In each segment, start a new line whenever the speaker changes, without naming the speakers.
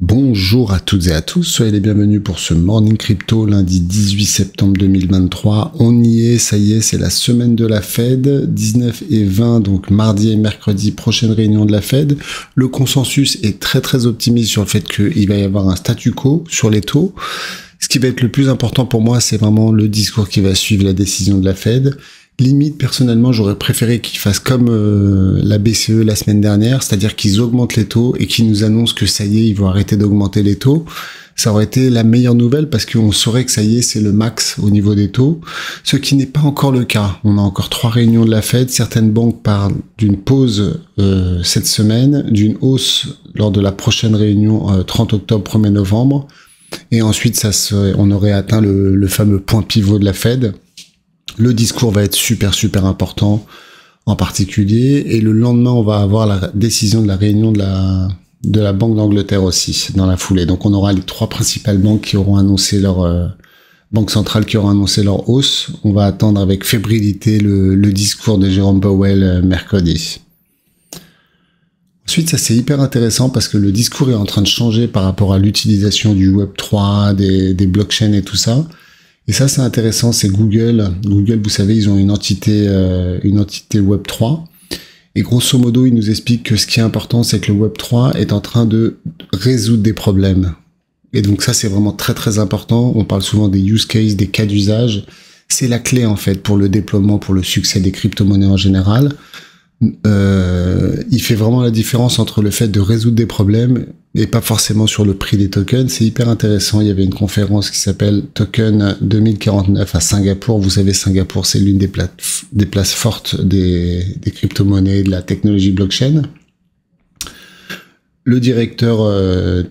Bonjour, à toutes et à tous, soyez les bienvenus pour ce Morning Crypto lundi 18 septembre 2023. On y est, ça y est, c'est la semaine de la Fed, 19 et 20, donc mardi et mercredi, prochaine réunion de la Fed. Le consensus est très très optimiste sur le fait qu'il va y avoir un statu quo sur les taux. Ce qui va être le plus important pour moi, c'est vraiment le discours qui va suivre la décision de la Fed. Limite, personnellement, j'aurais préféré qu'ils fassent comme euh, la BCE la semaine dernière, c'est-à-dire qu'ils augmentent les taux et qu'ils nous annoncent que ça y est, ils vont arrêter d'augmenter les taux. Ça aurait été la meilleure nouvelle parce qu'on saurait que ça y est, c'est le max au niveau des taux, ce qui n'est pas encore le cas. On a encore trois réunions de la Fed. Certaines banques parlent d'une pause euh, cette semaine, d'une hausse lors de la prochaine réunion 30 euh, octobre, 1er novembre, et ensuite on aurait atteint le fameux point pivot de la Fed le discours va être super super important en particulier et le lendemain on va avoir la décision de la réunion de la Banque d'Angleterre aussi dans la foulée. Donc on aura les trois principales banques qui auront annoncé leur euh, banque centrale qui auront annoncé leur hausse. On va attendre avec fébrilité le, discours de Jérôme Powell euh, mercredi. Ensuite, ça c'est hyper intéressant parce que le discours est en train de changer par rapport à l'utilisation du Web 3, des, des blockchains et tout ça. Et ça, c'est intéressant, c'est Google. Google, vous savez, ils ont une entité, euh, une entité Web 3. Et grosso modo, ils nous expliquent que ce qui est important, c'est que le Web 3 est en train de résoudre des problèmes. Et donc ça, c'est vraiment très très important. On parle souvent des use cases, des cas d'usage. C'est la clé en fait pour le déploiement, pour le succès des crypto-monnaies en général. Euh, il fait vraiment la différence entre le fait de résoudre des problèmes et pas forcément sur le prix des tokens. C'est hyper intéressant. Il y avait une conférence qui s'appelle Token 2049 à Singapour. Vous savez, Singapour, c'est l'une des, des, places fortes des, crypto-monnaies, de la technologie blockchain. Le directeur euh,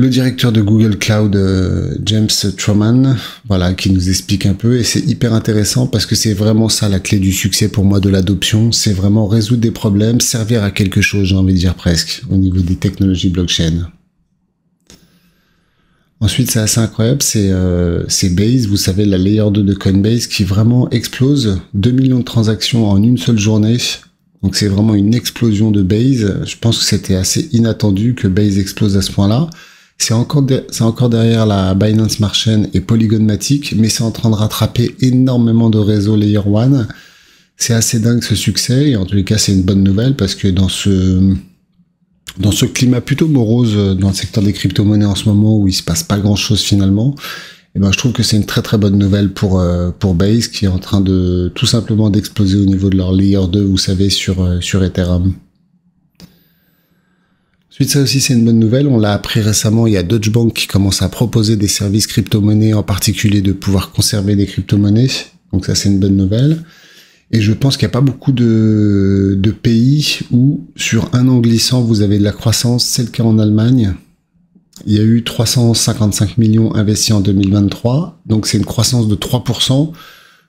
le directeur de Google Cloud, euh, James Truman, voilà, qui nous explique un peu, et c'est hyper intéressant parce que c'est vraiment ça la clé du succès pour moi de l'adoption, c'est vraiment résoudre des problèmes, servir à quelque chose, j'ai envie de dire presque, au niveau des technologies blockchain. Ensuite, c'est assez incroyable, c'est euh, Base, vous savez, la layer 2 de Coinbase qui vraiment explose, 2 millions de transactions en une seule journée, donc c'est vraiment une explosion de Base. Je pense que c'était assez inattendu que Base explose à ce point-là. C'est encore, derrière la Binance Smart et Polygon Matic, mais c'est en train de rattraper énormément de réseaux Layer 1. C'est assez dingue ce succès, et en tous les cas, c'est une bonne nouvelle parce que dans ce, dans ce climat plutôt morose dans le secteur des crypto-monnaies en ce moment où il se passe pas grand chose finalement, eh ben, je trouve que c'est une très très bonne nouvelle pour, euh, pour Base qui est en train de tout simplement d'exploser au niveau de leur layer 2, vous savez, sur, euh, sur Ethereum. Suite ça aussi, c'est une bonne nouvelle. On l'a appris récemment. Il y a Deutsche Bank qui commence à proposer des services crypto-monnaies, en particulier de pouvoir conserver des crypto-monnaies. Donc ça, c'est une bonne nouvelle. Et je pense qu'il n'y a pas beaucoup de, de, pays où, sur un an glissant, vous avez de la croissance. C'est le cas en Allemagne. Il y a eu 355 millions investis en 2023. Donc c'est une croissance de 3%.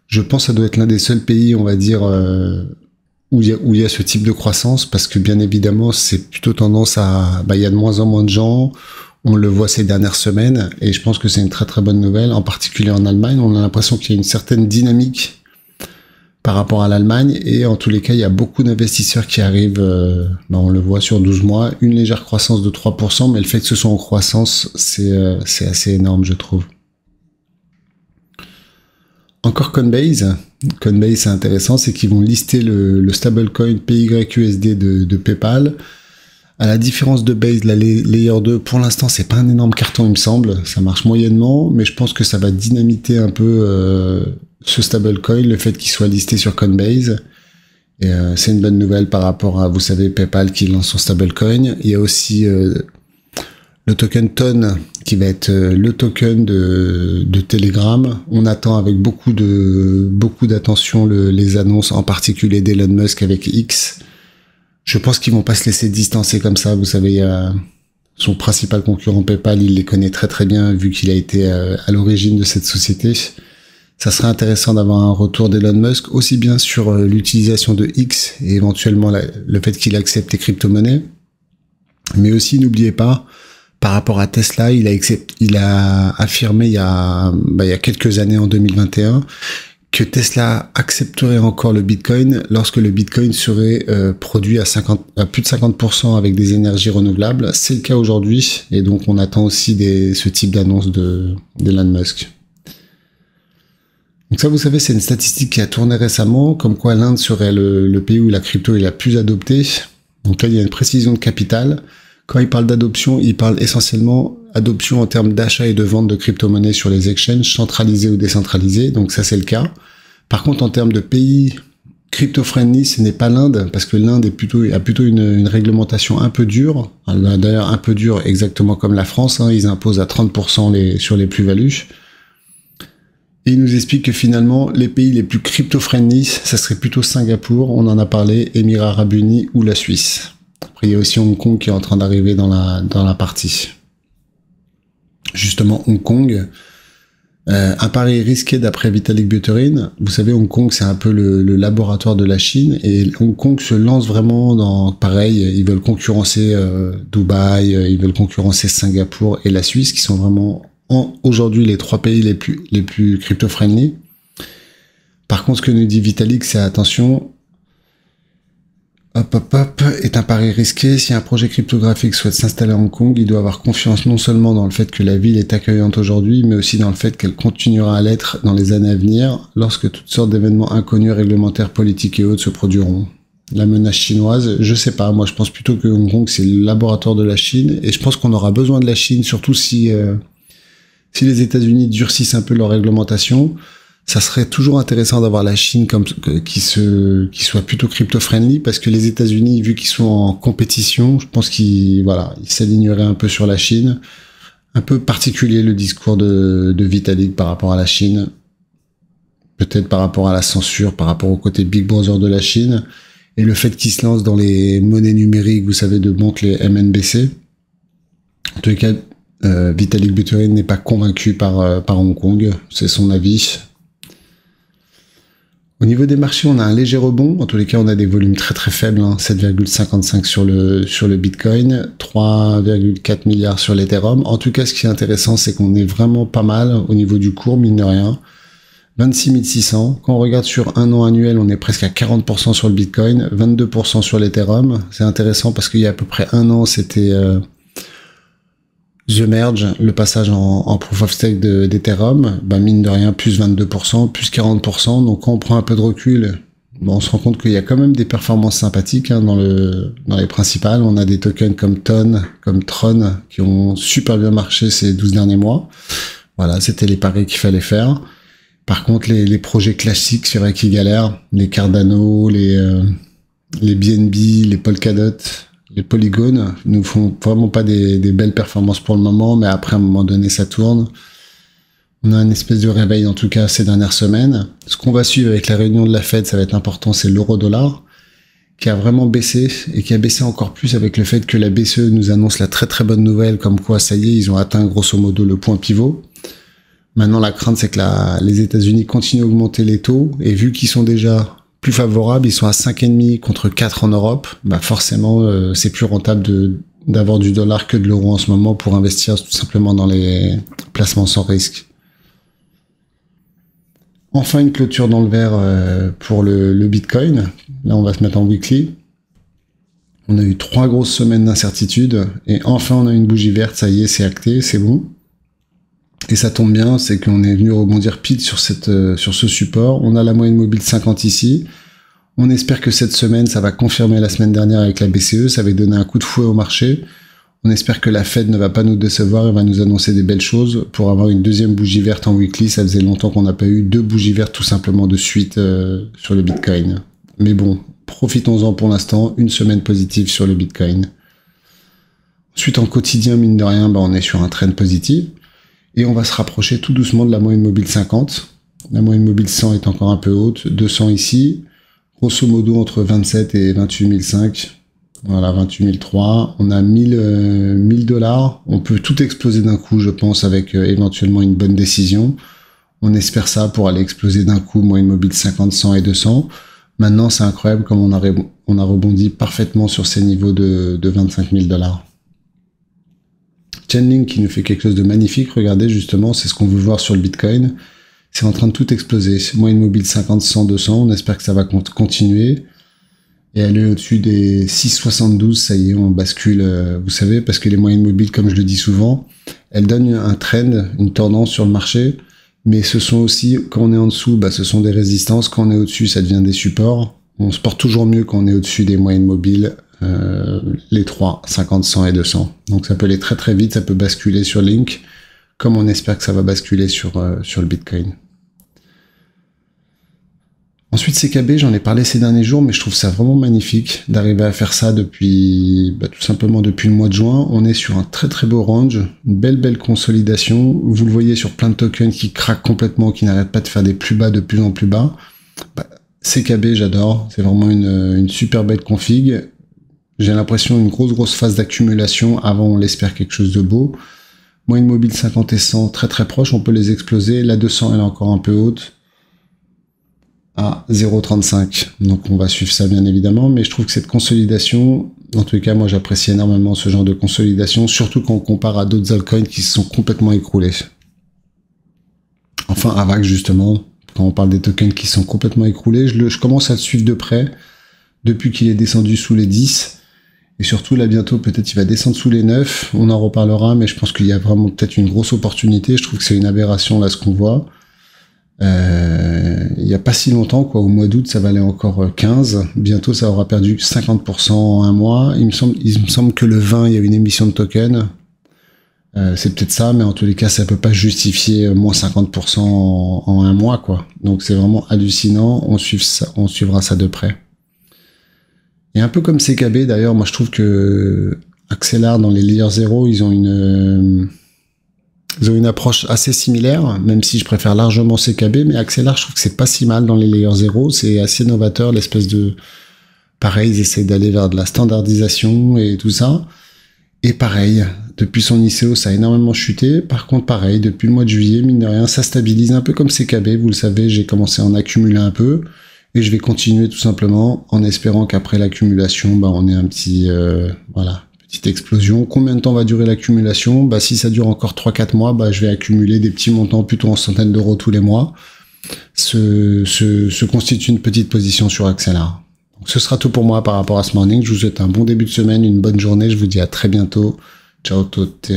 Je pense que ça doit être l'un des seuls pays, on va dire, euh, où il y a, où il y a ce type de croissance parce que bien évidemment c'est plutôt tendance à bah, il y a de moins en moins de gens. On le voit ces dernières semaines et je pense que c'est une très très bonne nouvelle en particulier en Allemagne. On a l'impression qu'il y a une certaine dynamique par rapport à l'Allemagne et en tous les cas il y a beaucoup d'investisseurs qui arrivent euh, bah, on le voit sur 12 mois. Une légère croissance de 3% mais le fait que ce soit en croissance c'est euh, c'est assez énorme je trouve encore Coinbase. Coinbase, c'est intéressant, c'est qu'ils vont lister le, le stablecoin PYUSD de, de, PayPal. À la différence de Base, la Layer 2, pour l'instant, c'est pas un énorme carton, il me semble. Ça marche moyennement, mais je pense que ça va dynamiter un peu euh, ce stablecoin, le fait qu'il soit listé sur Coinbase. Et euh, c'est une bonne nouvelle par rapport à, vous savez, PayPal qui lance son stablecoin. Il y a aussi euh, le token TON va être euh, le token de, Telegram. On attend avec beaucoup de beaucoup d'attention le, les annonces, en particulier d'Elon Musk avec X. Je pense qu'ils vont pas se laisser distancer comme ça. Vous savez, son principal concurrent PayPal, il les connaît très très bien vu qu'il a été euh, à l'origine de cette société. Ça serait intéressant d'avoir un retour d'Elon Musk aussi bien sur euh, l'utilisation de X et éventuellement le fait qu'il accepte les crypto-monnaies. Mais aussi, n'oubliez pas, par rapport à Tesla, il a, affirmé il y a, bah, il y a quelques années en 2021 que Tesla accepterait encore le Bitcoin lorsque le Bitcoin serait euh, produit à, 50, à plus de 50% avec des énergies renouvelables. C'est le cas aujourd'hui et donc on attend aussi ce type d'annonce de d'Elon Musk. Donc ça, vous savez, c'est une statistique qui a tourné récemment, comme quoi l'Inde serait le, pays où la crypto est la plus adoptée. Donc là, il y a une précision de capital. Quand il parle d'adoption, il parle essentiellement adoption en termes d'achat et de vente de crypto-monnaies sur les exchanges, centralisés ou décentralisés. Donc ça, c'est le cas. Par contre, en termes de pays crypto-friendly, ce n'est pas l'Inde, parce que l'Inde a plutôt une, réglementation un peu dure. D'ailleurs, un peu dure, exactement comme la France. Hein. ils imposent à 30% les, sur les plus-values. Et il nous explique que finalement, les pays les plus crypto-friendly, ça serait plutôt Singapour, on en a parlé, Émirats Arabes Unis ou la Suisse. Après, il y a aussi Hong Kong qui est en train d'arriver dans la, partie. Justement, Hong Kong, euh, un pari risqué d'après Vitalik Buterin. Vous savez, Hong Kong, c'est un peu le, laboratoire de la Chine et Hong Kong se lance vraiment dans pareil. Ils veulent concurrencer euh, Dubaï, ils veulent concurrencer Singapour et la Suisse, qui sont vraiment aujourd'hui les trois pays les plus, les plus crypto-friendly. Par contre, ce que nous dit Vitalik, c'est attention, hop, hop, hop, est un pari risqué. Si un projet cryptographique souhaite s'installer à Hong Kong, il doit avoir confiance non seulement dans le fait que la ville est accueillante aujourd'hui, mais aussi dans le fait qu'elle continuera à l'être dans les années à venir, lorsque toutes sortes d'événements inconnus, réglementaires, politiques et autres se produiront. La menace chinoise, je sais pas, moi je pense plutôt que Hong Kong c'est le laboratoire de la Chine, et je pense qu'on aura besoin de la Chine, surtout si... Euh, si les États-Unis durcissent un peu leur réglementation, ça serait toujours intéressant d'avoir la Chine comme qui se qui soit plutôt crypto friendly parce que les États-Unis vu qu'ils sont en compétition, je pense qu'ils voilà, ils s'aligneraient un peu sur la Chine. Un peu particulier le discours de, Vitalik par rapport à la Chine. Peut-être par rapport à la censure, par rapport au côté Big Brother de la Chine et le fait qu'ils se lancent dans les monnaies numériques, vous savez, de banque les MNBC. En tout cas, euh, Vitalik Buterin n'est pas convaincu par, euh, par Hong Kong, c'est son avis. Au niveau des marchés, on a un léger rebond. En tous les cas, on a des volumes très très faibles, 7,55 hein. sur le sur le Bitcoin, 3,4 milliards sur l'Ethereum. En tout cas, ce qui est intéressant, c'est qu'on est vraiment pas mal au niveau du cours, mine de rien. 26 600. Quand on regarde sur un an annuel, on est presque à 40% sur le Bitcoin, 22% sur l'Ethereum. C'est intéressant parce qu'il y a à peu près un an, c'était euh, The Merge, le passage en, Proof of Stake d'Ethereum, bah mine de rien, plus 22%, plus 40%. Donc quand on prend un peu de recul, on se rend compte qu'il y a quand même des performances sympathiques hein, dans, le, dans les principales. On a des tokens comme Ton, comme Tron, qui ont super bien marché ces 12 derniers mois. Voilà, c'était les paris qu'il fallait faire. Par contre, les, projets classiques, c'est vrai qu'ils galèrent. Les Cardano, les, euh, les BNB, les Polkadot, les polygones nous font vraiment pas des, belles performances pour le moment, mais après, à un moment donné, ça tourne. On a une espèce de réveil, en tout cas, ces dernières semaines. Ce qu'on va suivre avec la réunion de la Fed, ça va être important, c'est l'euro-dollar, qui a vraiment baissé, et qui a baissé encore plus avec le fait que la BCE nous annonce la très très bonne nouvelle, comme quoi, ça y est, ils ont atteint grosso modo le point pivot. Maintenant, la crainte, c'est que les États-Unis continuent à augmenter les taux, et vu qu'ils sont déjà plus favorables, ils sont à 5,5 contre 4 en Europe, bah forcément euh, c'est plus rentable de d'avoir du dollar que de l'euro en ce moment pour investir tout simplement dans les placements sans risque. Enfin une clôture dans le vert euh, pour le, le, Bitcoin. Là on va se mettre en weekly. On a eu trois grosses semaines d'incertitude et enfin on a une bougie verte, ça y est, c'est acté, c'est bon. Et ça tombe bien, c'est qu'on est venu rebondir pile sur, euh, ce support. On a la moyenne mobile 50 ici. On espère que cette semaine, ça va confirmer la semaine dernière avec la BCE, ça va donner un coup de fouet au marché. On espère que la Fed ne va pas nous décevoir et va nous annoncer des belles choses pour avoir une deuxième bougie verte en weekly. Ça faisait longtemps qu'on n'a pas eu deux bougies vertes tout simplement de suite euh, sur le Bitcoin. Mais bon, profitons-en pour l'instant. Une semaine positive sur le Bitcoin. Ensuite, en quotidien, mine de rien, bah, on est sur un trend positif et on va se rapprocher tout doucement de la moyenne mobile 50. La moyenne mobile 100 est encore un peu haute, 200 ici, grosso modo entre 27 et 28 500. Voilà, 28 003. On a 1000 1000 dollars. On peut tout exploser d'un coup, je pense, avec euh, éventuellement une bonne décision. On espère ça pour aller exploser d'un coup, moyenne mobile 50, 100 et 200. Maintenant, c'est incroyable comme on a, on a rebondi parfaitement sur ces niveaux de, de 25 000 dollars. Chainlink qui nous fait quelque chose de magnifique. Regardez, justement, c'est ce qu'on veut voir sur le Bitcoin. c'est en train de tout exploser. Moyenne mobile 50, 100, 200. On espère que ça va continuer. Et est au-dessus des 6,72. Ça y est, on bascule, euh, vous savez, parce que les moyennes mobiles, comme je le dis souvent, elles donnent un trend, une tendance sur le marché. Mais ce sont aussi, quand on est en dessous, bah, ce sont des résistances. Quand on est au-dessus, ça devient des supports. On se porte toujours mieux quand on est au-dessus des moyennes mobiles, euh, les 3, 50, 100 et 200. Donc ça peut aller très très vite, ça peut basculer sur Link comme on espère que ça va basculer sur, euh, le Bitcoin. Ensuite, CKB, j'en ai parlé ces derniers jours, mais je trouve ça vraiment magnifique d'arriver à faire ça depuis, bah, tout simplement depuis le mois de juin. On est sur un très très beau range, une belle belle consolidation. Vous le voyez sur plein de tokens qui craquent complètement, qui n'arrêtent pas de faire des plus bas de plus en plus bas. Bah, CKB, j'adore. C'est vraiment une, une super belle config. J'ai l'impression une grosse grosse phase d'accumulation avant, on l'espère, quelque chose de beau. Moyenne mobile 50 et 100 très très proche, on peut les exploser. La 200 elle est encore un peu haute à 0,35. Donc on va suivre ça bien évidemment, mais je trouve que cette consolidation, en tout cas moi j'apprécie énormément ce genre de consolidation, surtout quand on compare à d'autres altcoins qui se sont complètement écroulés. Enfin AVAX justement, quand on parle des tokens qui sont complètement écroulés, je, je commence à le suivre de près depuis qu'il est descendu sous les 10. Et surtout, là, bientôt, peut-être il va descendre sous les 9. On en reparlera, mais je pense qu'il y a vraiment peut-être une grosse opportunité. Je trouve que c'est une aberration, là, ce qu'on voit. Euh, il n'y a pas si longtemps, quoi. Au mois d'août, ça valait encore 15. Bientôt, ça aura perdu 50% en un mois. Il me semble, il me semble que le 20, il y a une émission de token. Euh, c'est peut-être ça, mais en tous les cas, ça peut pas justifier moins 50% en, un mois, quoi. Donc c'est vraiment hallucinant. On suivra ça de près. Et un peu comme CKB d'ailleurs, moi je trouve que Axelar dans les layers 0, ils ont une euh, ils ont une approche assez similaire, même si je préfère largement CKB, mais Axelar, je trouve que c'est pas si mal dans les layers 0, c'est assez novateur, l'espèce de pareil, ils essaient d'aller vers de la standardisation et tout ça. Et pareil, depuis son ICO, ça a énormément chuté. Par contre, pareil, depuis le mois de juillet, mine de rien, ça stabilise un peu comme CKB. Vous le savez, j'ai commencé à en accumuler un peu. Et je vais continuer tout simplement en espérant qu'après l'accumulation, bah, on ait un petit, euh, voilà, petite explosion. Combien de temps va durer l'accumulation? Bah, si ça dure encore 3-4 mois, bah, je vais accumuler des petits montants plutôt en centaines d'euros tous les mois. Se, se, constitue une petite position sur Axelar. Donc, ce sera tout pour moi par rapport à ce morning. Je vous souhaite un bon début de semaine, une bonne journée. Je vous dis à très bientôt. Ciao tutti.